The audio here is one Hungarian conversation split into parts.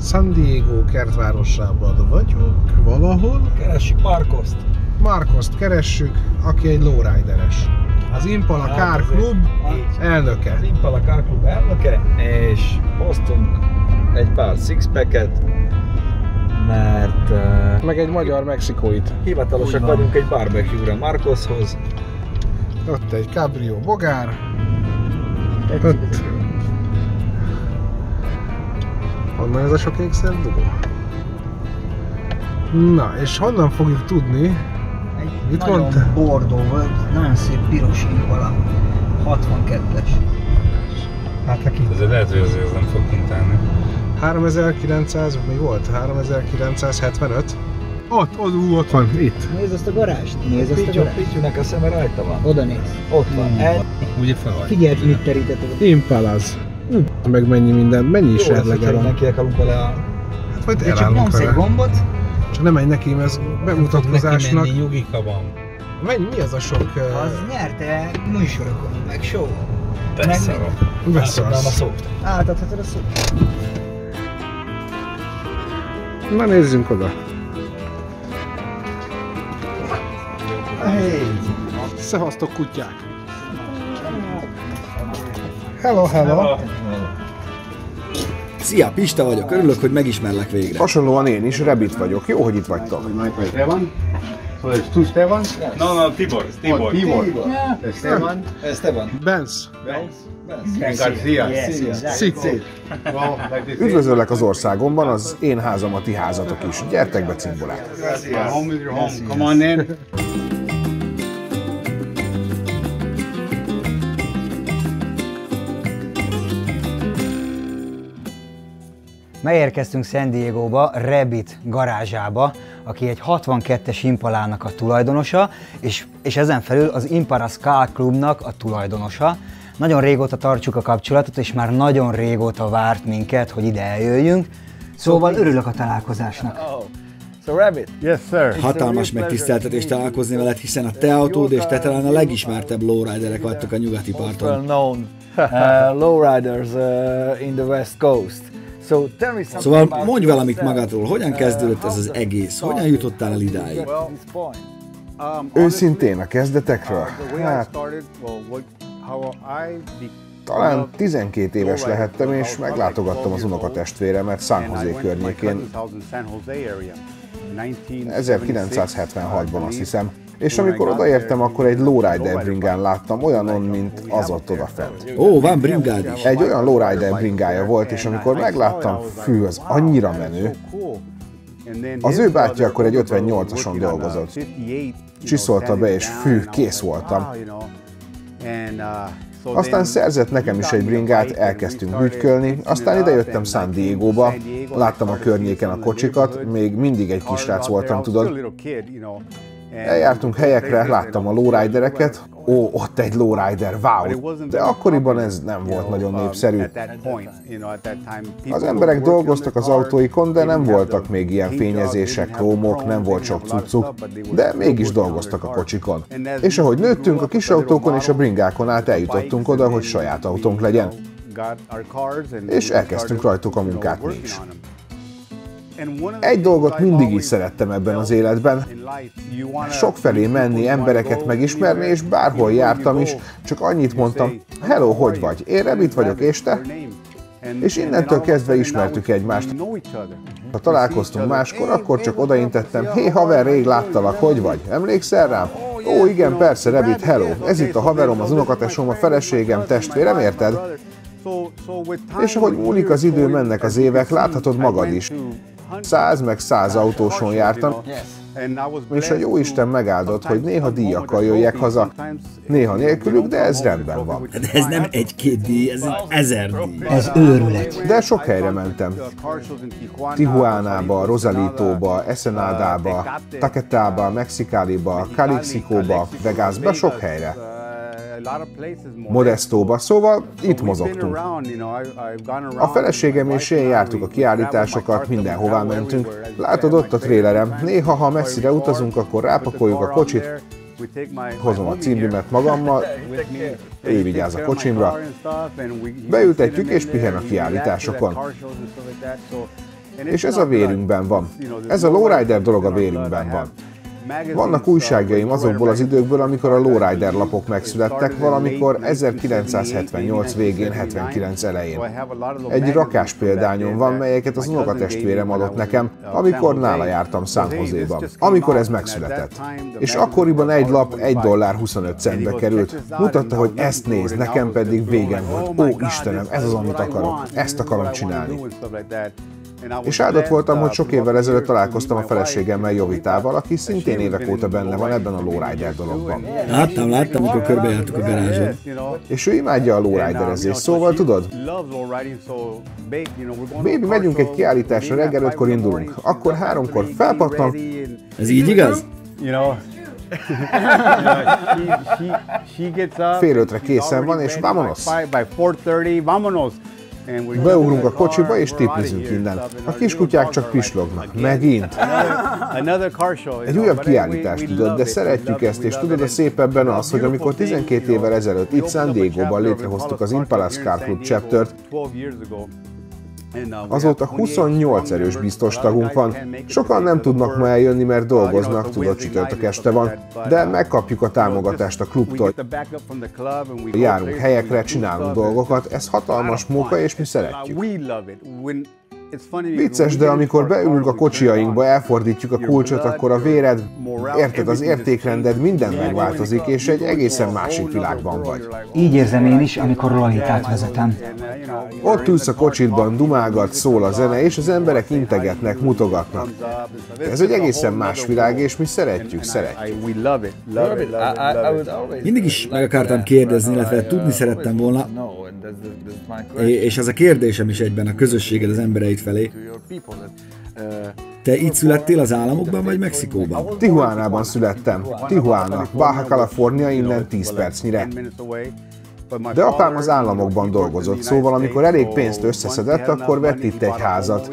San Diego kertvárosában vagyok, valahol. Keressük Markoszt. Markoszt keressük, aki egy lowrideres. Az Impala Car Club elnöke. Az Impala Car Club elnöke, és hoztunk egy pár sixpacket, mert uh, Meg egy magyar-mexikóit. hivatalosak vagyunk egy barbecue-ra Marcoshoz. Ott egy Cabrio bogár. Ott. Honnan ez a sok ékszer dugó? Na, és honnan fogjuk tudni? Egy Mit nagyon mondtál? bordó volt, nagyon szép piros impala. 62-es. Hát aki Ezért lehet, hogy azért ez nem fog puntálni. 3900, mi volt? 3975? Ott, ott, ú, ott van, itt. Nézd azt a garást, nézd azt a garást. Pityunek a szeme rajta van. Oda néz. Ott van. Egy. Ugye felhagy. Figyeld, mit terítettek. Impalaz. Meg mennyi minden, mennyi serlege hogyha van. neki akarunk vele a... Hát majd De csak nyomsz egy gombot, Csak nem menj neki, mert ez bemutatkozásnak. Neki menni nyugika van. Mennyi, mi az a sok az nyerte műsorokon, meg show. Persze Meg- van. uh, Átadnám a beszarsz? szót. Átadhatod a szót. Na nézzünk oda. Hey. Szevasztok kutyák! Hello, hello! Szia, Pista vagyok, örülök, hogy megismerlek végre. Hasonlóan én is, Rebit vagyok. Jó, hogy itt vagytok. Esteban. So there's two Stebans. No, no, Tibor, Tibor. Tibor. Esteban. Esteban. Benz, Garcia. Well, like they say, Üdvözöllek az országomban, az én házam a ti házatok is. Gyertek be cimborát. your home is your home. Come on in. Megérkeztünk San Diego-ba, Rabbit garázsába, aki egy 62-es Impalának a tulajdonosa, és, és ezen felül az Impala Ska Clubnak a tulajdonosa. Nagyon régóta tartjuk a kapcsolatot, és már nagyon régóta várt minket, hogy ide eljöjjünk. Szóval örülök a találkozásnak. Oh. So Rabbit, Yes, sir. Hatalmas megtiszteltetés találkozni veled, hiszen a te autód és te talán a legismertebb lowriderek vagytok a nyugati well parton. known uh, lowriders uh, in the West Coast. Szóval mondj valamit magadról, hogyan kezdődött ez az egész? Hogyan jutottál el idáig? Well, this point. Um, Őszintén a kezdetekről? Hát talán 12 éves lehettem, és meglátogattam az unokatestvéremet San Jose környékén cousin's house in San Jose area. 1976 1976-ban azt hiszem. És amikor odaértem, akkor egy lowrider bringán láttam, olyanon, mint az ott odafent. Ó, van bringád is. Egy olyan lowrider bringája volt, és amikor megláttam, fű, az annyira menő. Az ő bátyja akkor egy 58-ason dolgozott. Csiszolta be, és fű, kész voltam. Aztán szerzett nekem is egy bringát, elkezdtünk bütykölni, aztán idejöttem San Diego-ba, láttam a környéken a kocsikat, még mindig egy kisrác voltam, tudod. Eljártunk helyekre, láttam a lowridereket, ó, ott egy lowrider, wow! De akkoriban ez nem volt nagyon népszerű. Az emberek dolgoztak az autóikon, de nem voltak még ilyen fényezések, krómok, nem volt sok cuccuk, de mégis dolgoztak a kocsikon. És ahogy nőttünk, a kis autókon és a bringákon át eljutottunk oda, hogy saját autónk legyen. És elkezdtünk rajtuk a munkát mi is. Egy dolgot mindig is szerettem ebben az életben, sokfelé menni, embereket megismerni, és bárhol jártam is, csak annyit mondtam, hello, hogy vagy? Én Rebit vagyok, és te? És innentől kezdve ismertük egymást. Ha találkoztunk máskor, akkor csak odaintettem, hé haver, rég láttalak, hogy vagy? Emlékszel rám? Ó, igen, persze, Rebit, hello. Ez itt a haverom, az unokatesom, a feleségem, testvérem, érted? És ahogy múlik az idő, mennek az évek, láthatod magad is. Száz meg száz autóson jártam, és a Jóisten megáldott, hogy néha díjakkal jöjjek haza, néha nélkülük, de ez rendben van. De ez nem egy-két díj, ez ezer díj. Ez őrület. De sok helyre mentem. Tijuánába, Rosalitóba, Esenadába, Taketába, Mexicáliba, Calixicóba, Vegasba, sok helyre. Modestóba, szóval itt mozogtunk. A feleségem és én jártuk a kiállításokat, mindenhová mentünk. Látod ott a trélerem, néha ha messzire utazunk, akkor rápakoljuk a kocsit, hozom a címlimet magammal, ő vigyáz a kocsimra, beültetjük és pihen a kiállításokon. És ez a vérünkben van. Ez a lowrider dolog a vérünkben van. Vannak újságjaim azokból az időkből, amikor a lowrider lapok megszülettek, valamikor 1978 végén, 79 elején. Egy rakás példányom van, melyeket az unokatestvérem adott nekem, amikor nála jártam San Jose-ban, amikor ez megszületett. És akkoriban egy lap 1 dollár 25 centbe került. Mutatta, hogy ezt néz, nekem pedig végem volt. Ó, Istenem, ez az, amit akarok. Ezt akarom csinálni. És áldott voltam, hogy sok évvel ezelőtt találkoztam a feleségemmel Jovitával, aki szintén évek óta benne van ebben a lowrider dologban. Láttam, láttam, amikor körbejártuk a garázsot. És ő imádja a lowriderezést, szóval tudod, Baby, megyünk egy kiállításra, reggel ötkor indulunk. Akkor háromkor felpattan, Ez így igaz? Fél ötre készen van, és vamonos. By 4.30, vamonos. And we Beugrunk a kocsiba, és tipizünk innen. A kiskutyák csak pislognak. Megint. Car. Egy újabb kiállítás, tudod, de szeretjük ezt, és tudod, a szép ebben az, hogy amikor 12 évvel ezelőtt itt San Diego-ban létrehoztuk az Impala Scar Club chaptert, azóta 28 erős biztos tagunk van. Sokan nem tudnak ma eljönni, mert dolgoznak, tudod, csütörtök este van, de megkapjuk a támogatást a klubtól. Járunk helyekre, csinálunk dolgokat, ez hatalmas munka, és mi szeretjük. Vicces, de amikor beülünk a kocsiainkba, elfordítjuk a kulcsot, akkor a véred, érted, az értékrended, minden megváltozik, és egy egészen másik világban vagy. Így érzem én is, amikor Lolitát vezetem. Ott ülsz a kocsitban, dumágat, szól a zene, és az emberek integetnek, mutogatnak. Ez egy egészen más világ, és mi szeretjük, szeretjük. Mindig is meg akartam kérdezni, illetve tudni szerettem volna, és ez a kérdésem is egyben a közösséged az embereit felé. Te itt születtél az államokban, vagy Mexikóban? Tijuánában születtem. Tijuana, Baja California, innen 10 percnyire. De apám az államokban dolgozott, szóval amikor elég pénzt összeszedett, akkor vett itt egy házat.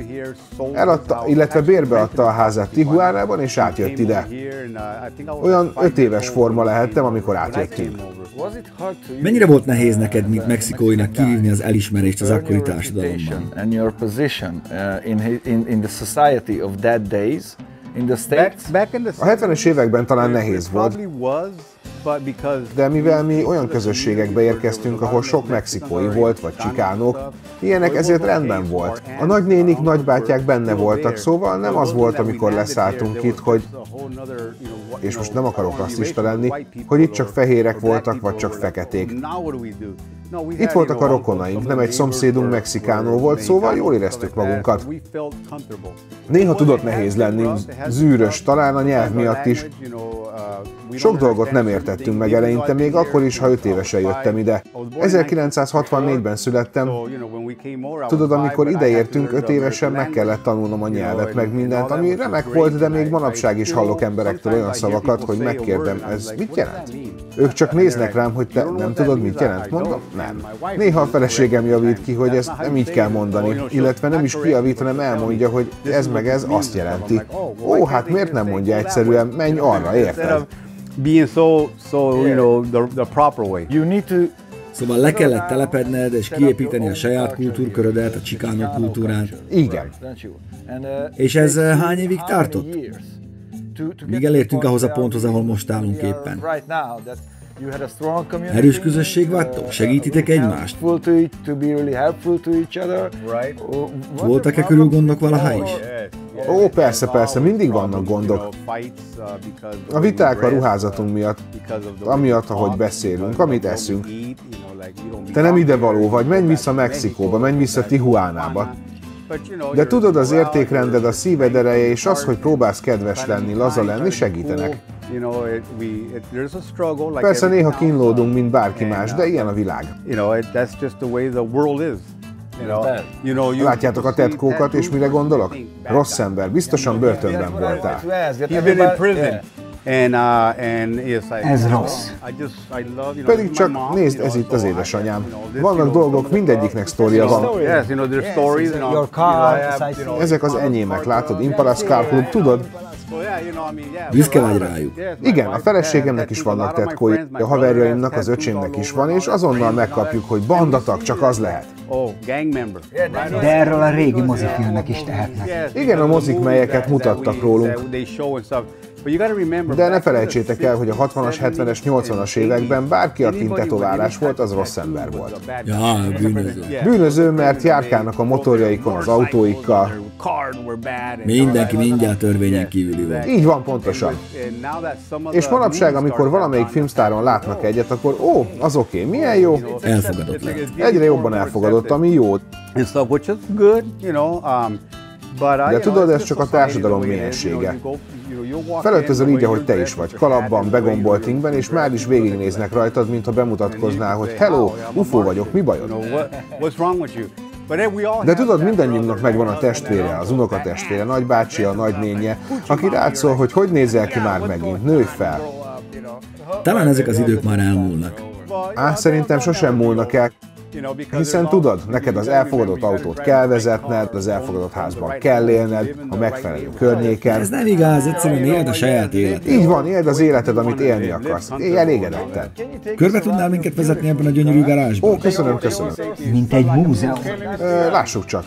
Eladta, illetve bérbe adta a házát Tijuánában, és átjött ide. Olyan öt éves forma lehettem, amikor átjöttünk. Mennyire volt nehéz neked, mint mexikóinak kivívni az elismerést az akkori társadalomban? A 70-es években talán nehéz volt, de mivel mi olyan közösségekbe érkeztünk, ahol sok mexikói volt, vagy csikánok, ilyenek ezért rendben volt. A nagynénik, nagybátyák benne voltak, szóval nem az volt, amikor leszálltunk itt, hogy, és most nem akarok rasszista lenni, hogy itt csak fehérek voltak, vagy csak feketék. Itt voltak a rokonaink, nem egy szomszédunk mexikánó volt, szóval jól éreztük magunkat. Néha tudott nehéz lenni, zűrös, talán a nyelv miatt is. Sok dolgot nem értettünk meg eleinte, még akkor is, ha 5 évesen jöttem ide. 1964-ben születtem. Tudod, amikor ideértünk, 5 évesen meg kellett tanulnom a nyelvet, meg mindent, ami remek volt, de még manapság is hallok emberektől olyan szavakat, hogy megkérdem, ez mit jelent? Ők csak néznek rám, hogy te nem tudod, mit jelent. Mondom, nem. Néha a feleségem javít ki, hogy ezt nem így kell mondani, illetve nem is kijavít, hanem elmondja, hogy ez meg ez azt jelenti. Ó, hát miért nem mondja egyszerűen, menj arra, érted? Being so, so, you know, the, the proper way. You need to Szóval le kellett telepedned és kiépíteni a saját kultúrkörödet, a csikánok kultúrát. Igen. uh, És ez uh, hány évig tartott? Míg elértünk ahhoz a ponthoz, ahol most állunk éppen. Right now, that you had a strong community, Erős közösség vagytok? Segítitek really egymást? Oh, the Voltak-e körül gondok valaha is? Ó, persze, persze, mindig vannak gondok. A viták a ruházatunk miatt, amiatt, ahogy beszélünk, amit eszünk. Te nem ide való vagy, menj vissza Mexikóba, menj vissza Tijuánába. De tudod, az értékrended, a szíved ereje és az, hogy próbálsz kedves lenni, laza lenni, segítenek. Persze néha kínlódunk, mint bárki más, de ilyen a világ. You know, it, that's just the way the world is. You know, bad. you know, you Látjátok a tetkókat, és mire gondolok? Rossz ember, biztosan börtönben voltál. Uh, Ez rossz. I just, I love, you know, Pedig csak nézd, you know, ez itt az édesanyám. Vannak you know, dolgok, mindegyiknek sztoria van. Ezek az enyémek, látod? Impala Scar Club, tudod? Büszke vagy rájuk. Igen, a feleségemnek is vannak tetkói, a haverjaimnak, az öcsémnek is van, és azonnal megkapjuk, hogy bandatak, csak az lehet. De erről a régi mozifilmek is tehetnek. Igen, a mozik, melyeket mutattak rólunk. De ne felejtsétek el, hogy a 60-as, 70-es, 80-as években bárki, aki tetoválás volt, az rossz ember volt. Ja, bűnöző. Bűnöző, mert járkálnak a motorjaikon, az autóikkal. Mindenki mindjárt törvényen kívüli van. Így van pontosan. És manapság, amikor valamelyik filmsztáron látnak egyet, akkor ó, az oké, okay. milyen jó? Elfogadott lett. Egyre jobban elfogadott, ami jó. De tudod, ez csak a társadalom miensége. Felöltözöl így, ahogy te is vagy, kalapban, begombolt ingben, és már is végignéznek rajtad, mintha bemutatkoznál, hogy hello, UFO vagyok, mi bajod? De tudod, mindannyiunknak megvan a testvére, az unokatestvére, nagybácsi, a nagynénye, aki rád szól, hogy hogy nézel ki már megint, nőj fel. Talán ezek az idők már elmúlnak. Á, szerintem sosem múlnak el. Hiszen tudod, neked az elfogadott autót kell vezetned, az elfogadott házban kell élned, a megfelelő környéken. Ez nem igaz, egyszerűen éld a saját életet. Így van, éld az életed, amit élni akarsz. Élj elégedetten. Körbe tudnál minket vezetni ebben a gyönyörű garázsban? Ó, köszönöm, köszönöm. Mint egy múzeum. Lássuk csak.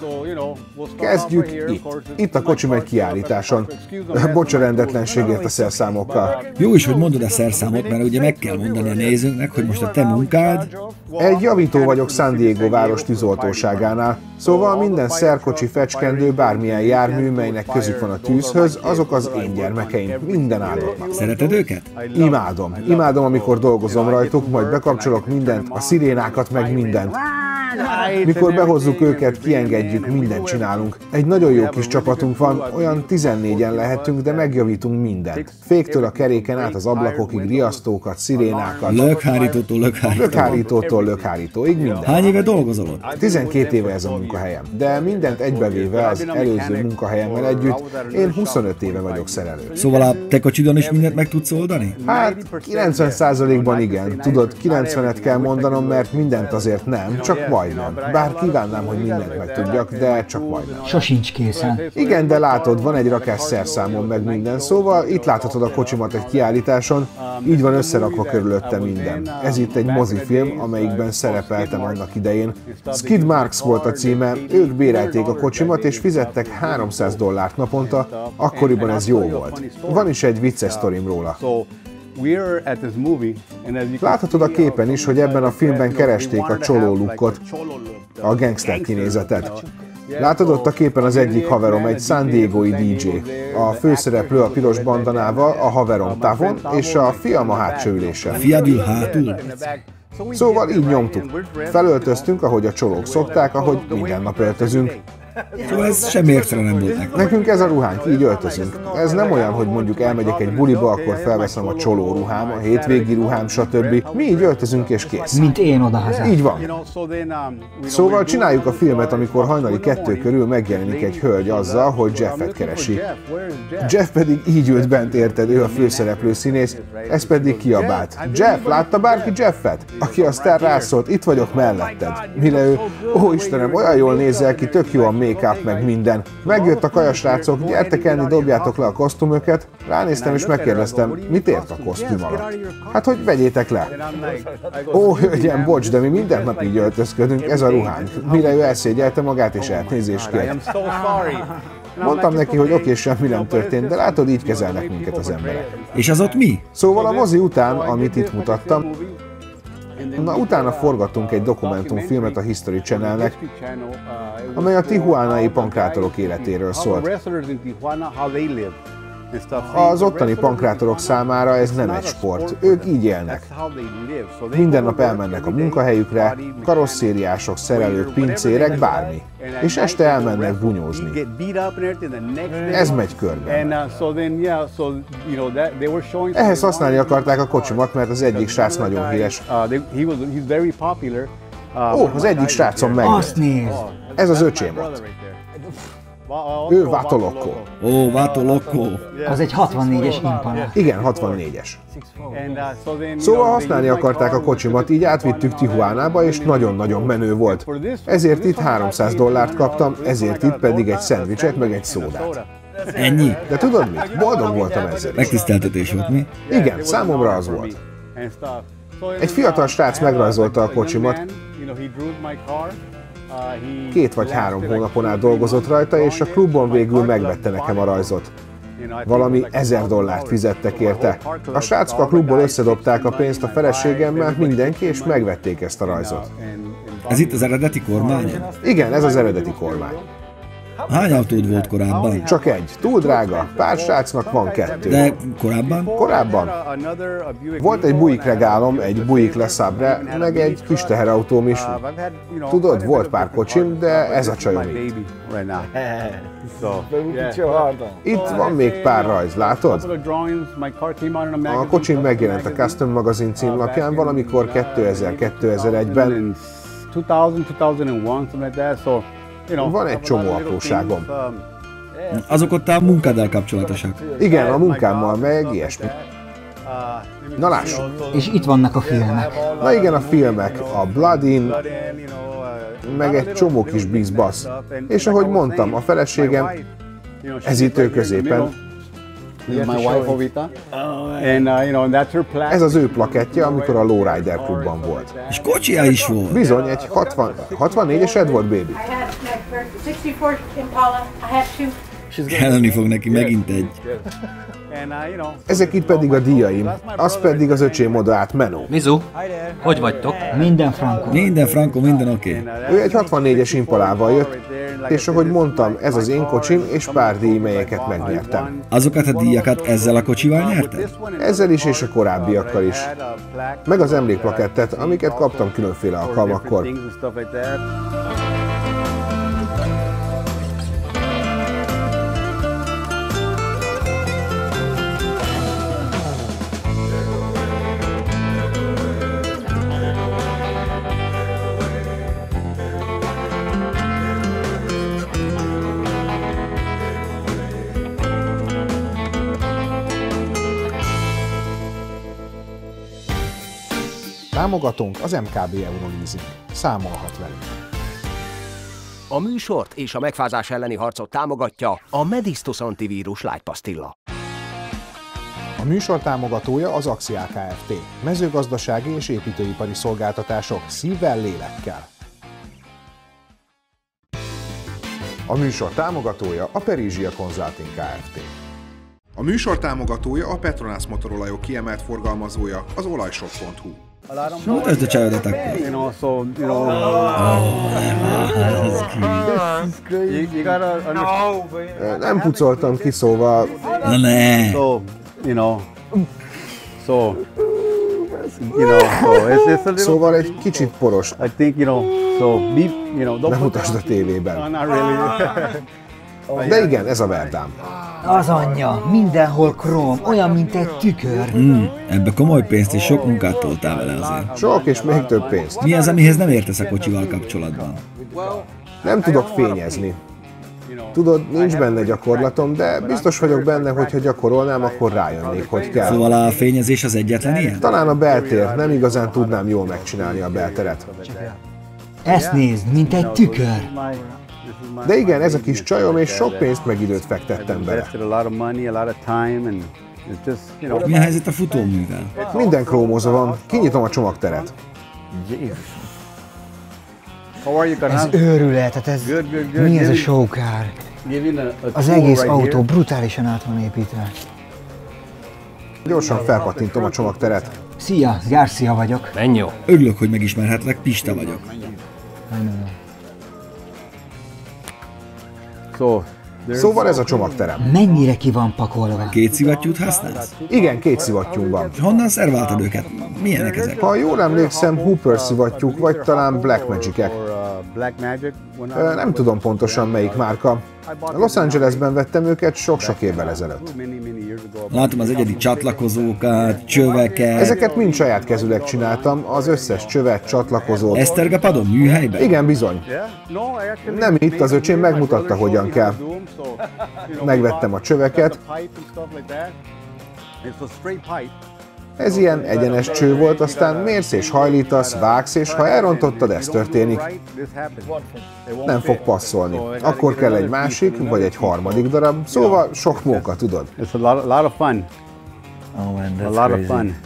Kezdjük itt. Itt a kocsim egy kiállításon. Bocs a rendetlenségért a szerszámokkal. Jó is, hogy mondod a szerszámot, mert ugye meg kell mondani a nézőnknek, hogy most a te munkád... Egy javító vagyok San Diego város tűzoltóságánál, szóval minden szerkocsi fecskendő, bármilyen jármű, melynek közük van a tűzhöz, azok az én gyermekeim, minden áldottnak. Szereted őket? Imádom. Imádom, amikor dolgozom rajtuk, majd bekapcsolok mindent, a szirénákat meg mindent. Mikor behozzuk őket, kiengedjük, mindent csinálunk. Egy nagyon jó kis csapatunk van, olyan 14-en lehetünk, de megjavítunk mindent. Féktől a keréken át az ablakokig, riasztókat, szirénákat. Lökhárítótól lökhárítóig. Lökhárítótól lökhárítóig, minden. Hány éve dolgozol ott? 12 éve ez a munkahelyem, de mindent egybevéve az előző munkahelyemmel együtt, én 25 éve vagyok szerelő. Szóval a te kocsidon is mindent meg tudsz oldani? Hát 90%-ban igen. Tudod, 90-et kell mondanom, mert mindent azért nem, csak majdnem. Bár kívánnám, hogy mindent meg tudjak, de csak majdnem. Sosincs készen. Igen, de látod, van egy rakás szerszámon meg minden, szóval itt láthatod a kocsimat egy kiállításon, így van összerakva körülötte minden. Ez itt egy mozifilm, amelyikben szerepeltem annak idején. Skid Marks volt a címe, ők bérelték a kocsimat és fizettek 300 dollárt naponta, akkoriban ez jó volt. Van is egy vicces sztorim róla. Láthatod a képen is, hogy ebben a filmben keresték a csoló lukkot, a gangster kinézetet. Látod ott a képen az egyik haverom, egy San Diego-i DJ. A főszereplő a piros bandanával, a haverom Tavon, és a fiam a hátsó ülésen. Fiad ül hátul? Szóval így nyomtuk. Felöltöztünk, ahogy a csolók szokták, ahogy minden nap öltözünk. Szóval ez semmi extra nem volt nektek. Nekünk ez a ruhánk, így öltözünk. Ez nem olyan, hogy mondjuk elmegyek egy buliba, akkor felveszem a csoló ruhám, a hétvégi ruhám, stb. Mi így öltözünk és kész. Mint én odahaza. Így van. Szóval csináljuk a filmet, amikor hajnali kettő körül megjelenik egy hölgy azzal, hogy Jeffet keresi. Jeff pedig így ült bent, érted, ő a főszereplő színész, ez pedig kiabált. Jeff, látta bárki Jeffet? Aki aztán rászólt, itt vagyok melletted. Mire ő, ó Istenem, olyan jól nézel ki, tök jó a make-up, meg minden. Megjött a kajasrácok, gyertek enni, dobjátok le a kosztümöket. Ránéztem és megkérdeztem, mit ért a kosztüm alatt? Hát, hogy vegyétek le. Ó, hölgyem, bocs, de mi minden nap így öltözködünk, ez a ruhánk. Mire ő elszégyelte magát és elnézést kért. Mondtam neki, hogy oké, semmi nem történt, de látod, így kezelnek minket az emberek. És az ott mi? Szóval a mozi után, amit itt mutattam, Na, utána forgattunk egy dokumentumfilmet a History Channelnek, amely a tihuánai pankrátorok életéről szólt. Az ottani pankrátorok számára ez nem egy sport, ők így élnek. Minden nap elmennek a munkahelyükre, karosszériások, szerelők, pincérek, bármi. És este elmennek bunyózni. Ez megy körbe. Ehhez használni akarták a kocsimat, mert az egyik srác nagyon híres. Ó, az egyik srácom meg. Azt nézd! Ez az öcsém volt. Ő Vatolokko. Ó, Vatolokko. Az egy 64-es Impala. Igen, 64-es. Szóval használni akarták a kocsimat, így átvittük Tijuánába, és nagyon-nagyon menő volt. Ezért itt 300 dollárt kaptam, ezért itt pedig egy szendvicset, meg egy szódát. Ennyi? De tudod mit? Boldog voltam ezzel is. Megtiszteltetés volt, mi? Igen, számomra az volt. Egy fiatal srác megrajzolta a kocsimat, két vagy három hónapon át dolgozott rajta, és a klubon végül megvette nekem a rajzot. Valami ezer dollárt fizettek érte. A srácok a klubból összedobták a pénzt a feleségemmel, mindenki, és megvették ezt a rajzot. Ez itt az eredeti kormány? Igen, ez az eredeti kormány. Hány autód volt korábban? Csak egy. Túl drága. Pár srácnak van kettő. De korábban? Korábban volt egy Buick regálom, egy Buick LeSabre, meg egy kis teherautóm is. Tudod, volt pár kocsim, de ez a csajom itt. Itt van még pár rajz, látod? A kocsim megjelent a Custom magazin címlapján valamikor 2000-2001-ben. Van egy csomó apróságom. Azok ott a munkáddal kapcsolatosak. Igen, a munkámmal meg ilyesmi. Na lássuk. És itt vannak a filmek. Na igen, a filmek, a Blood In, meg egy csomó kis bizbasz. És ahogy mondtam, a feleségem, ez itt ő középen, ez az ő plakettje, amikor a Lowrider klubban volt. És kocsija is volt. Bizony, egy 60, 64-esed volt, baby? Kelleni fog neki megint egy. Ezek itt pedig a díjaim, az pedig az öcsém oda át Menó. Mizu, hogy vagytok? Minden frankon. Minden franko, minden oké. Okay. Ő egy 64-es impalával jött, és ahogy mondtam, ez az én kocsim, és pár díj, melyeket megnyertem. Azokat a díjakat ezzel a kocsival nyerted? Ezzel is, és a korábbiakkal is. Meg az emlékplakettet, amiket kaptam különféle alkalmakkor. Támogatónk az MKB Euroleasing. Számolhat velünk. A műsort és a megfázás elleni harcot támogatja a Medistos antivírus lágypasztilla. A műsor támogatója az Axia Kft. Mezőgazdasági és építőipari szolgáltatások szívvel, lélekkel. A műsor támogatója a Perizsia Consulting Kft. A műsor támogatója a Petronas motorolajok kiemelt forgalmazója, az olajshop.hu. Mutasd a csajodat akkor. You know, so you know. you, you gotta understand. Nem pucoltam ki, szóval Na ne. So you know. So you know. So it's, it's a little. Szóval egy kicsit poros. I think you know. So be you know. Don't Ne put mutasd a tévében. No, not really. De igen, ez a verdám. Az anyja, mindenhol króm, olyan, mint egy tükör. Mm, ebbe komoly pénzt és sok munkát toltál vele azért. Sok és még több pénzt. Mi az, amihez nem értesz a kocsival kapcsolatban? Nem tudok fényezni. Tudod, nincs benne gyakorlatom, de biztos vagyok benne, hogy ha gyakorolnám, akkor rájönnék, hogy kell. Szóval a fényezés az egyetlen ilyen? Talán a beltér, nem igazán tudnám jól megcsinálni a belteret. Ezt nézd, mint egy tükör. De igen, ez a kis csajom, és sok pénzt meg időt fektettem bele. Mi a helyzet a futóművel? Minden krómóza van, kinyitom a csomagteret. Ez őrület, hát ez... Mi ez a showkár? Az egész autó brutálisan át van építve. Gyorsan felpattintom a csomagteret. Szia, Garcia vagyok. Menj jó. Örülök, hogy megismerhetlek, Pista vagyok. So Szóval ez a csomagterem. Mennyire ki van pakolva? Két szivattyút használsz? Igen, két szivattyúm van. Honnan szerváltad őket? Milyenek ezek? Ha jól emlékszem, Hooper szivattyúk, vagy talán Black Magic-ek. uh, Nem tudom pontosan melyik márka. Los Angelesben vettem őket sok-sok évvel ezelőtt. many years ago. Látom az egyedi csatlakozókat, csöveket. Ezeket mind saját kezüleg csináltam, az összes csövet, csatlakozót. Esztergapadon, műhelyben? Igen, bizony. Nem itt, az öcsém megmutatta, hogyan kell. Megvettem a csöveket. It's a straight pipe. Ez ilyen egyenes cső volt, aztán mérsz és hajlítasz, vágsz, és ha elrontottad, ez történik. Nem fog passzolni. Akkor kell egy másik, vagy egy harmadik darab, szóval sok móka, tudod. It's a lot, a lot of fun. Oh man, A lot of fun.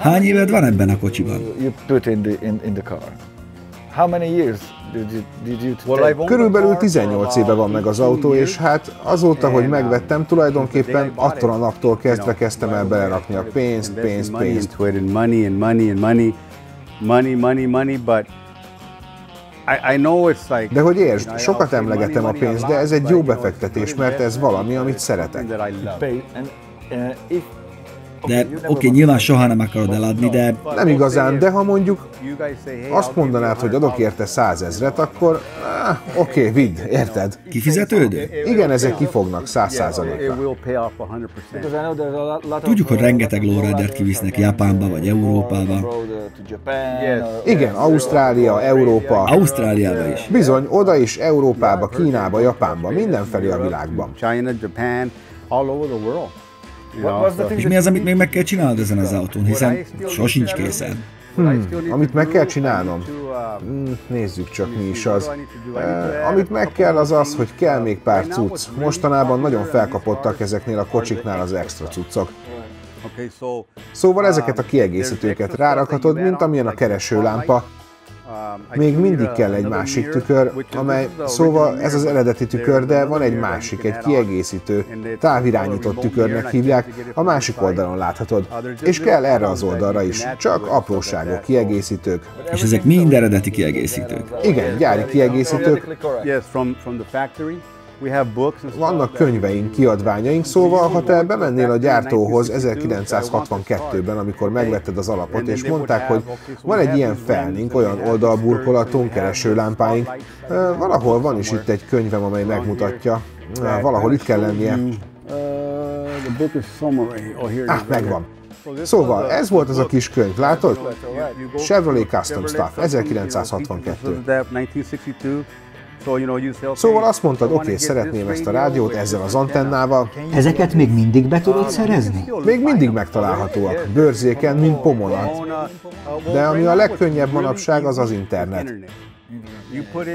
Hány éved van ebben a kocsiban? You put in the in, in the car. How many years Körülbelül 18 éve van meg az autó, és hát azóta, hogy megvettem, tulajdonképpen attól a naptól kezdve kezdtem el belerakni a pénzt, pénzt, money pénzt. money and money and money, money, money, money. But I, I know it's like. De hogy értsd, sokat emlegetem a pénzt, de ez egy jó befektetés, mert ez valami, amit szeretek. De oké, okay, nyilván soha nem akarod eladni, de Nem igazán, de ha mondjuk azt mondanád, hogy adok érte százezret, akkor ah, oké, okay, vidd, érted? kifizetődő? Igen, ezek kifognak száz százalékra. will pay off 100%. because I know there's a lot, lot Tudjuk, hogy rengeteg lowridert kivisznek Japánba vagy Európába. Igen, Ausztrália, Európa, Ausztráliába is. bizony, oda is, Európába, Kínába, Japánba, mindenfelé a világban. China, Japan, all over the world. És mi az, amit még meg kell csinálnod ezen az autón, hiszen sosincs készen. Hmm, amit meg kell csinálnom? uh, Hmm, Nézzük csak mi is az. Eh, amit meg kell az az, hogy kell még pár cucc. Mostanában nagyon felkapottak ezeknél a kocsiknál az extra cuccok. Szóval ezeket a kiegészítőket rárakhatod, mint amilyen a keresőlámpa. Még mindig kell egy másik tükör, amely, szóval ez az eredeti tükör, de van egy másik, egy kiegészítő, távirányított tükörnek hívják, a másik oldalon láthatod. És kell erre az oldalra is, csak apróságok, kiegészítők. És ezek mind eredeti kiegészítők. Igen, gyári kiegészítők, Vannak könyveink, kiadványaink, szóval ha te bemennél a gyártóhoz 1962-ben, amikor megvetted az alapot, és mondták, hogy van egy ilyen felnink, olyan oldalburkolatunk, keresőlámpáink, valahol van is itt egy könyvem, amely megmutatja, valahol itt kell lennie. Uh, right here. Oh, Ah, megvan. Szóval ez volt az a kis könyv, látod? Chevrolet Custom Stuff, Custom, 1962. you know, that 1962. So, you know, you say, okay, Szóval azt mondtad, oké, get szeretném ezt a rádiót ezzel az antennával, Ezeket még mindig be tudod szerezni? még mindig megtalálhatóak, bőrzéken, mint pomonat. De ami a legkönnyebb manapság, az az internet.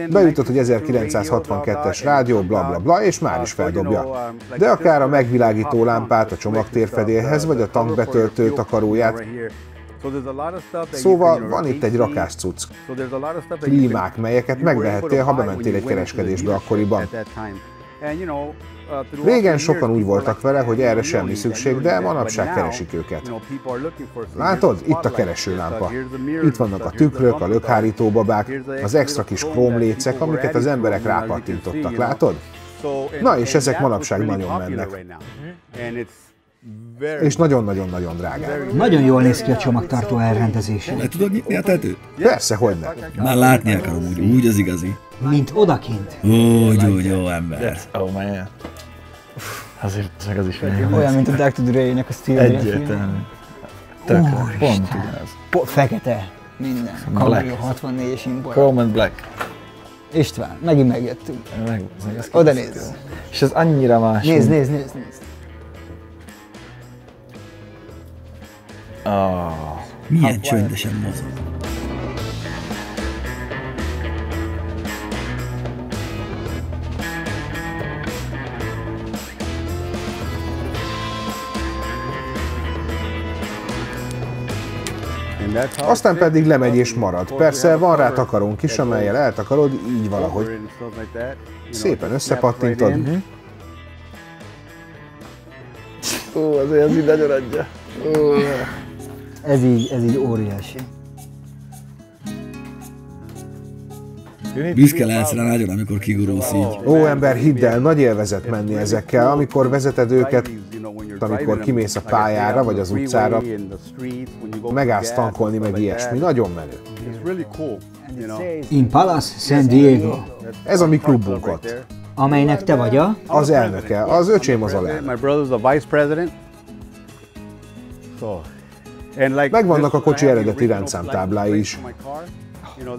Beütött, hogy 1962-es rádió, bla bla bla, és már is feldobja. De akár a megvilágító lámpát a csomagtérfedélhez, vagy a tankbetöltő takaróját. Szóval van itt egy rakás cucc. Klímák, melyeket megvehettél, ha bementél egy kereskedésbe akkoriban. Régen sokan úgy voltak vele, hogy erre semmi szükség, de manapság keresik őket. Látod? Itt a keresőlámpa. Itt vannak a tükrök, a lökhárító babák, az extra kis krómlécek, amiket az emberek rápattintottak. Látod? Na, és ezek manapság nagyon mennek. És nagyon-nagyon-nagyon drágák. Nagyon jól néz ki a csomagtartó elrendezése. Le tudod nyitni a tetőt? Persze, hogy ne. Már látni akarom úgy, úgy az igazi. Mint odakint. Úgy, úgy, jó ember. Oh man. Azért csak az is Olyan, mint a Dr. Dre-nek a Steel Egyértelmű. Tökre. Pont ugyanaz. Po- fekete. Minden. Cabrio 64-es import. And Black. István, megint megjöttünk. Meg, ez Oda nézz. És ez annyira más. Nézd, nézd, nézd, nézd. Ah. Milyen csöndesen mozog. Aztán pedig lemegy és marad. Persze van rá takarónk is, amelyel eltakarod így valahogy. Szépen összepattintod. Ó, azért az így nagyon adja. Ez így, ez így óriási. Büszke lehetsz rá nagyon, amikor kigurulsz így. Ó, ember, hidd el, nagy élvezet menni ezekkel, amikor vezeted őket, amikor kimész a pályára vagy az utcára, megállsz tankolni, meg ilyesmi. Nagyon menő. In Palace, San Diego, Ez a mi klubunk ott. amelynek te vagy a... Az elnöke, az öcsém az alelnök. Megvannak a kocsi eredeti rendszámtáblái is.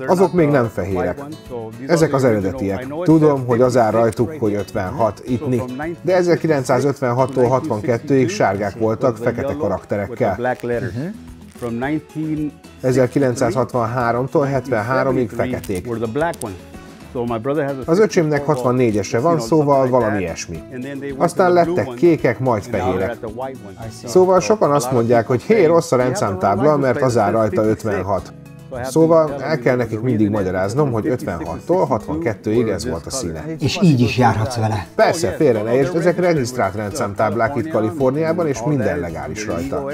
Azok még nem fehérek. Ezek az eredetiek. Tudom, hogy az áll rajtuk, hogy 56 itt Nick, de 1956-tól 62-ig sárgák voltak fekete karakterekkel. 1963-tól 73-ig feketék. Az öcsémnek 64-ese van, szóval valami ilyesmi. Aztán lettek kékek, majd fehérek. Szóval sokan azt mondják, hogy hé, rossz a rendszámtábla, mert az áll rajta 56. Szóval el kell nekik mindig magyaráznom, hogy 56-tól 62-ig ez volt a színe. És így is járhatsz vele. Persze, félre ne értsd, ezek regisztrált rendszámtáblák itt Kaliforniában, és minden legális rajta.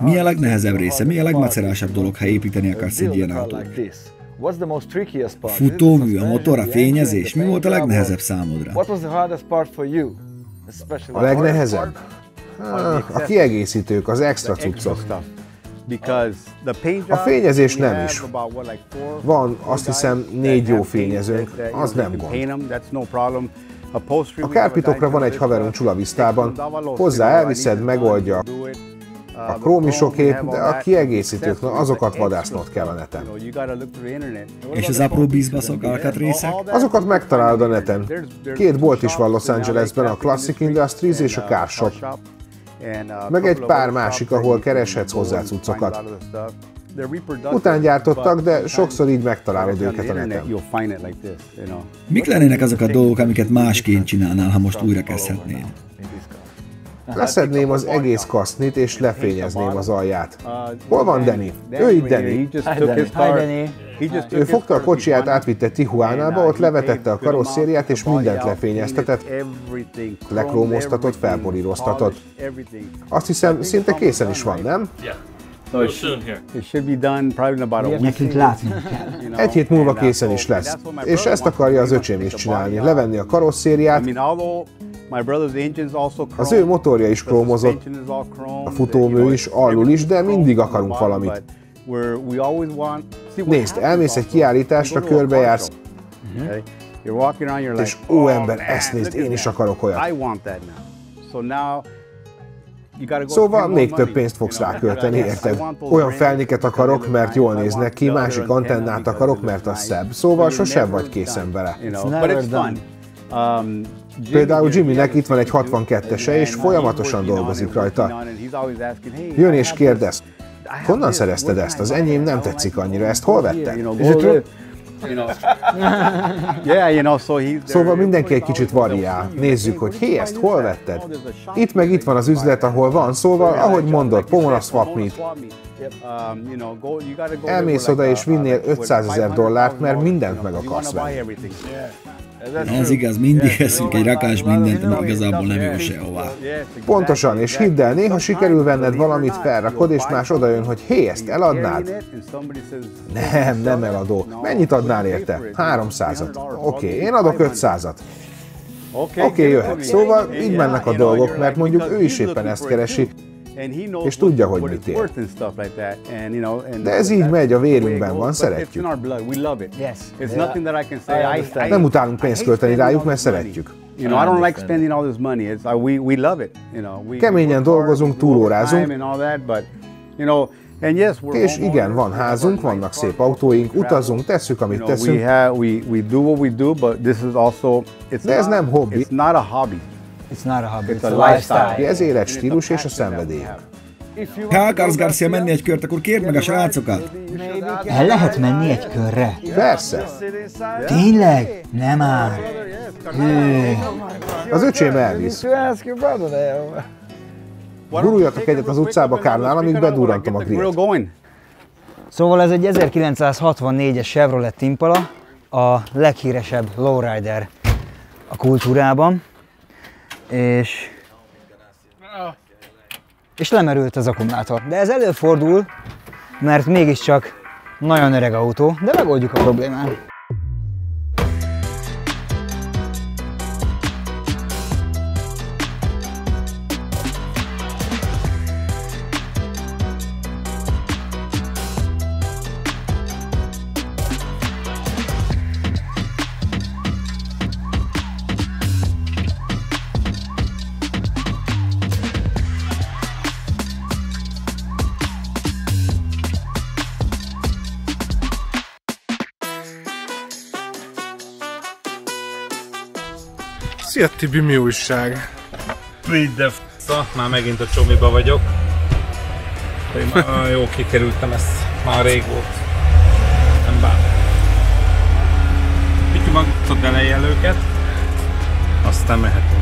Mi a legnehezebb része, mi a legmacerásabb dolog, ha építeni akarsz egy ilyen autót? A futómű, a motor, a fényezés, mi volt a legnehezebb számodra? A legnehezebb? A kiegészítők, az extra cuccok. A fényezés nem is. Van, azt hiszem, négy jó fényezőnk, az nem gond. A kárpitokra van egy haverunk Csulavisztában, hozzá elviszed, megoldja, a krómisokét, de a kiegészítők, na, azokat vadásznod kell a neten. És az apró bizbaszok, alkatrészek? Azokat megtalálod a neten. Két bolt is van Los Angelesben, a Classic Industries és a Car Shop. Meg egy pár másik, ahol kereshetsz hozzá cuccokat. Után gyártottak, de sokszor így megtalálod őket a neten. Mik lennének azok a dolgok, amiket másként csinálnál, ha most újra kezdhetnél? Leszedném az egész kasznit és lefényezném az alját. Hol van Danny? Ő itt Danny. Ő fogta a kocsiját, átvitte Tijuánába, ott levetette a karosszériát és mindent lefényeztetett, lekrómoztatott, felpolíroztatott. Azt hiszem, szinte készen is van, nem? Nekünk látni kell. Egy hét múlva készen is lesz. És ezt akarja az öcsém is csinálni. Levenni a karosszériát, az ő motorja is krómozott, a futómű is, alul is, de mindig akarunk valamit. Nézd, elmész egy kiállításra, körbejársz, és ó ember, ezt nézd, én is akarok olyat. Szóval még több pénzt fogsz rákölteni, érted? Olyan felniket akarok, mert jól néznek ki, másik antennát akarok, mert az szebb. Szóval sosem vagy készen vele. Például Jimmynek itt van egy 62-ese, és folyamatosan dolgozik rajta. Jön és kérdez, honnan szerezted ezt? Az enyém nem tetszik annyira, ezt hol vetted? Szóval mindenki egy kicsit variál. Nézzük, hogy hé, ezt hol vetted? Itt meg itt van az üzlet, ahol van, szóval, ahogy mondod, Pomona Swap Meet. Elmész oda és vinnél 500 ezer dollárt, mert mindent meg akarsz venni. Ez igaz, mindig eszünk egy rakás mindent, ami igazából nem jó sehová. Pontosan, és hidd el, néha sikerül venned valamit, felrakod, és más odajön, hogy hé, ezt eladnád? Nem, nem eladó. Mennyit adnál érte? 300-at. Oké, okay, én adok 500-at. Oké, okay, jöhet. Szóval így mennek a dolgok, mert mondjuk ő is éppen ezt keresi, és tudja, hogy mit ér. De ez így megy, a vérünkben van, szeretjük. Nem utálunk pénzt költeni rájuk, mert szeretjük. Keményen dolgozunk, túlórázunk, és igen, van házunk, vannak szép autóink, utazunk, tesszük, amit teszünk. De ez nem hobbi. It's not a hobby, it's a lifestyle. Ez életstílus és a szenvedélyünk. Ha akarsz Garcia menni egy kört, akkor kérd meg a srácokat. El lehet menni egy körre? Persze. Tényleg? Nem már. Hű. Az öcsém elvisz. Guruljatok egyet az utcába Kárnál, amíg bedurrantom a grillt. Szóval ez egy 1964-es Chevrolet Impala, a leghíresebb lowrider a kultúrában és, és lemerült az akkumulátor. De ez előfordul, mert mégiscsak nagyon öreg autó, de megoldjuk a problémát. Szia Tibi, mi újság? Vidd de f***a, már megint a csomiba vagyok. Már jó kikerültem, ezt már rég volt. Nem bár. Pityu magad elejjel őket, aztán mehetünk.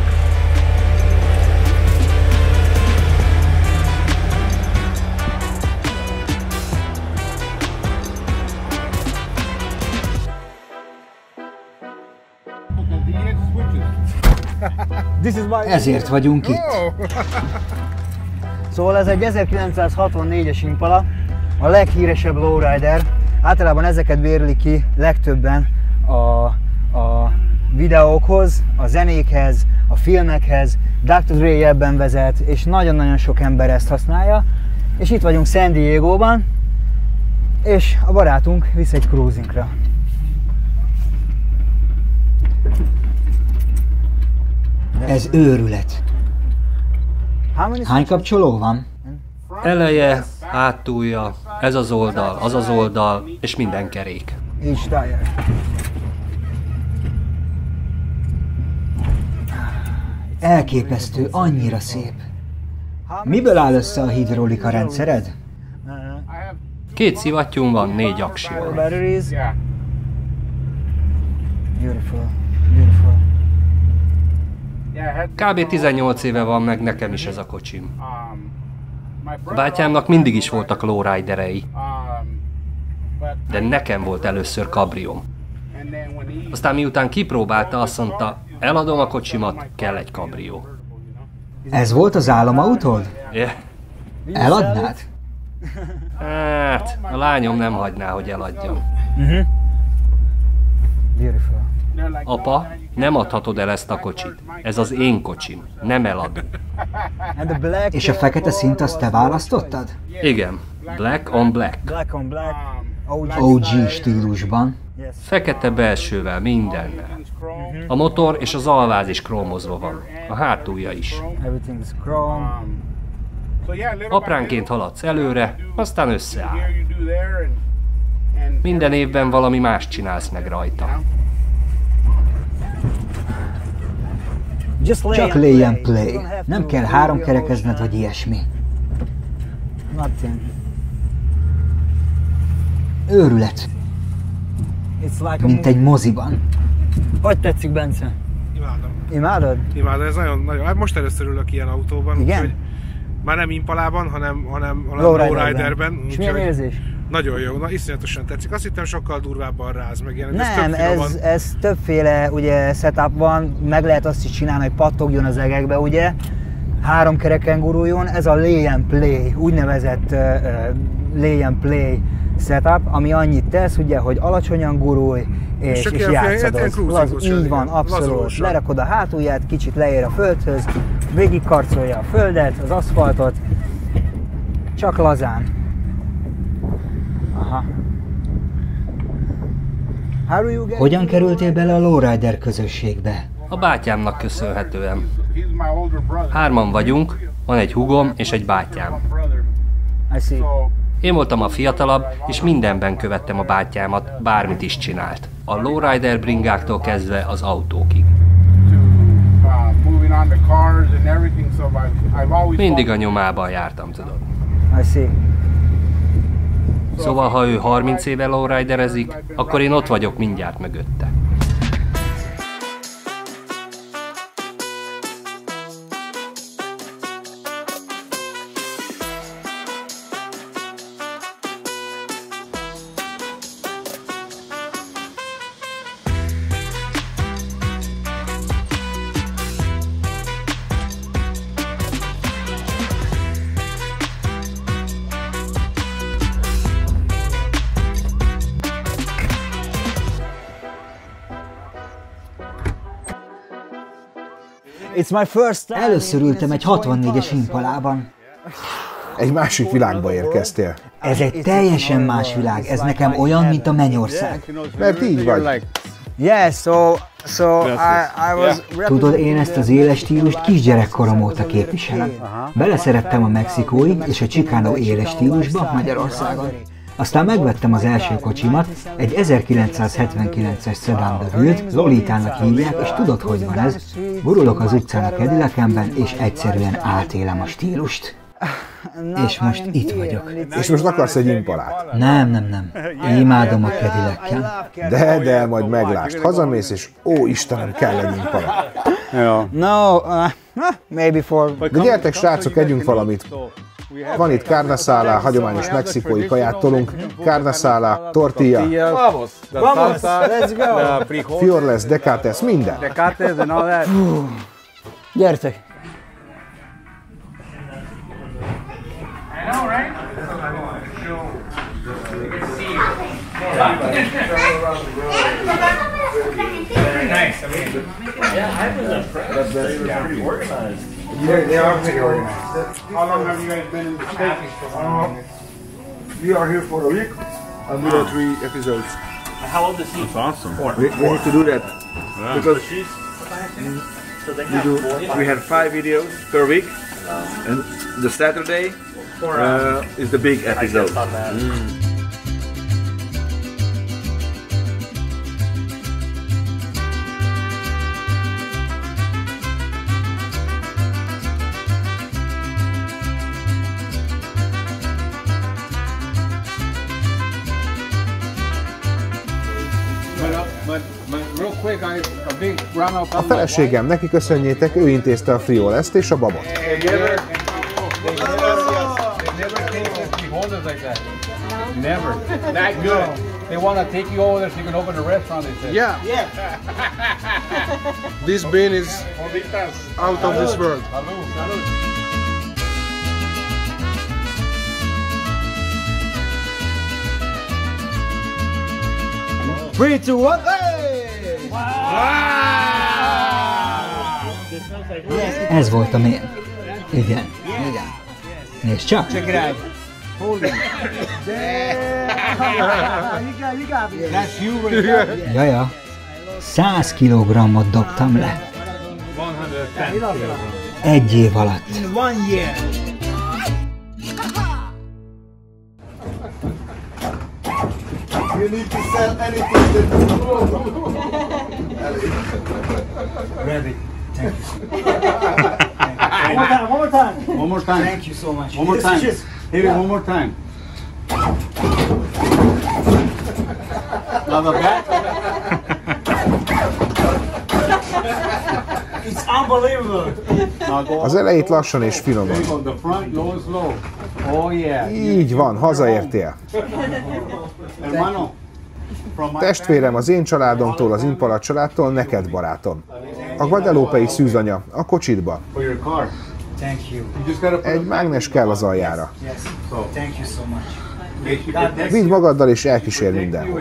Ezért vagyunk itt. Szóval ez egy 1964-es Impala, a leghíresebb lowrider. Általában ezeket bérli ki legtöbben a, a videókhoz, a zenékhez, a filmekhez. Dr. Dre ebben vezet, és nagyon-nagyon sok ember ezt használja. És itt vagyunk San Diego-ban, és a barátunk visz egy cruisingra. Ez őrület. Hány kapcsoló van? Eleje, hátulja, ez az oldal, az az oldal, és minden kerék. Elképesztő, annyira szép. Miből áll össze a hidrolika rendszered? Két szivattyúm van, négy aksi van. Beautiful. Kb. 18 éve van meg nekem is ez a kocsim. A bátyámnak mindig is voltak lowriderei, de nekem volt először kabrióm. Aztán miután kipróbálta, azt mondta, eladom a kocsimat, kell egy kabrió. Ez volt az álomautód? Yeah. Eladnád? Hát, a lányom nem hagyná, hogy eladjam. Uh-huh. Apa, nem adhatod el ezt a kocsit. Ez az én kocsim, nem black És a fekete szint azt te választottad? Igen, black on black. OG. Stílusban. Fekete belsővel, mindennel. A motor és az alváz is krómozva van. A hátulja is. Apránként haladsz előre, aztán összeáll. Minden évben valami más csinálsz meg rajta. Just lay Csak lay and play. Nem kell három kerekezned vagy ilyesmi. Nothing. Őrület, mint egy moziban. Hogy tetszik, Bence? Imádom. Imádod? Imádom, ez nagyon, nagyon... Hát most először ülök ilyen autóban. Igen? úgyhogy Már nem Impalában, hanem, hanem, hanem Lowriderben. Lowriderben. És milyen érzés? Nagyon jó, na iszonyatosan tetszik. Azt hittem sokkal durvábban ráz, meg ilyen. Nem, ez, finoman. ez többféle ugye setup van, meg lehet azt is csinálni, hogy pattogjon az egekbe, ugye? Három kereken guruljon, ez a lay and play, úgynevezett uh, lay and play setup, ami annyit tesz, ugye, hogy alacsonyan gurulj, és, és az. cruisingos Laz, ez, így van, abszolút. Lazulósan. Lerakod a hátulját, kicsit leér a földhöz, végigkarcolja a földet, az aszfaltot, csak lazán. Aha. Hogyan kerültél bele a lowrider közösségbe? A bátyámnak köszönhetően. Hárman vagyunk, van egy hugom és egy bátyám. Én voltam a fiatalabb, és mindenben követtem a bátyámat, bármit is csinált. A lowrider bringáktól kezdve az autókig. Mindig a nyomában jártam, tudod. Szóval, ha ő 30 éve lowriderezik, akkor én ott vagyok mindjárt mögötte. It's my first time. Először ültem egy 64-es impalában. Egy másik világba érkeztél. Ez egy teljesen más világ, ez nekem olyan, mint a mennyország. Mert így vagy. Yeah, so so I, I was Tudod, én ezt az éles stílust kisgyerekkorom óta képviselem. Beleszerettem a mexikói és a csikánó éles stílusba Magyarországon. Aztán megvettem az első kocsimat, egy 1979-es Sedan de Lolitának hívják, és tudod, hogy van ez? Gurulok az utcán a kedilekemben, és egyszerűen átélem a stílust. És most itt vagyok. És most akarsz egy impalát? Nem, nem, nem. Imádom a kedilekkel. De, de, majd meglásd. Hazamész, és ó, Istenem, kell egy impala. Ja. No, uh, maybe for... De gyertek, srácok, együnk valamit. Van itt carne hagyományos mexikói kaját tolunk, carne tortilla, Vamos, Vamos, let's go. Fiorles, decates, minden. Decates and all that. Gyertek. Very nice. I mean, yeah, I was impressed. They were pretty organized. Yeah, they are pretty organized. How long have you guys been in the States? Uh, we are here for a week and we do three episodes. How old is he? That's awesome. We, we need to do that Yeah. because she's so they we have do we have five videos per week and the Saturday uh, is the big I episode. A feleségem, neki köszönjétek, ő intézte a frioleszt és a babot. They never, that. Never. That good. They want to take you over there so you can open a restaurant, they said. Yeah. Yeah. This bean is out of this world. Salud. Salud. Three, two, one, hey! Ez volt a mér. Igen, igen. Nézd csak! Check it out. Holy. That's you right there. Jaja, 100 kilogrammot dobtam le. 110 Egy év alatt. In one year. You need to sell anything Ready. Thank you. one more time, one more time. One more time. Thank you so much. One more This time. Hit it one more time. Now the back. It's unbelievable. Az elejét lassan és finoman. You. Oh yeah. Így van, hazaértél. Testvérem az én családomtól, az Impala családtól, neked barátom. A guadeloupei szűzanya, a kocsitba. Egy mágnes kell az aljára. Vidd magaddal és elkísér mindenhol.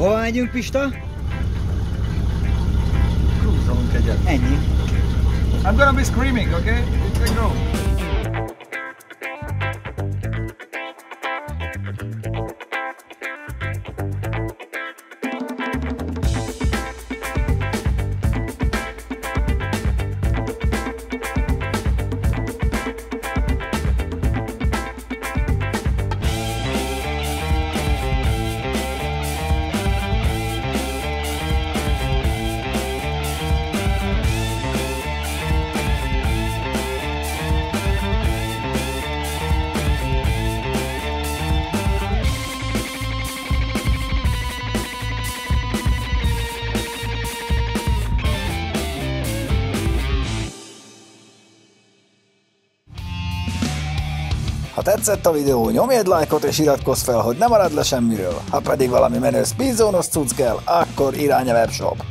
Hova megyünk, Pista? Cruise-olunk egyet. Ennyi. I'm gonna be screaming, okay? You can go. Tetszett a videó, nyomj egy lájkot és iratkozz fel, hogy ne maradj le semmiről. Ha pedig valami menő speedzónos cucc kell, akkor irány a webshop.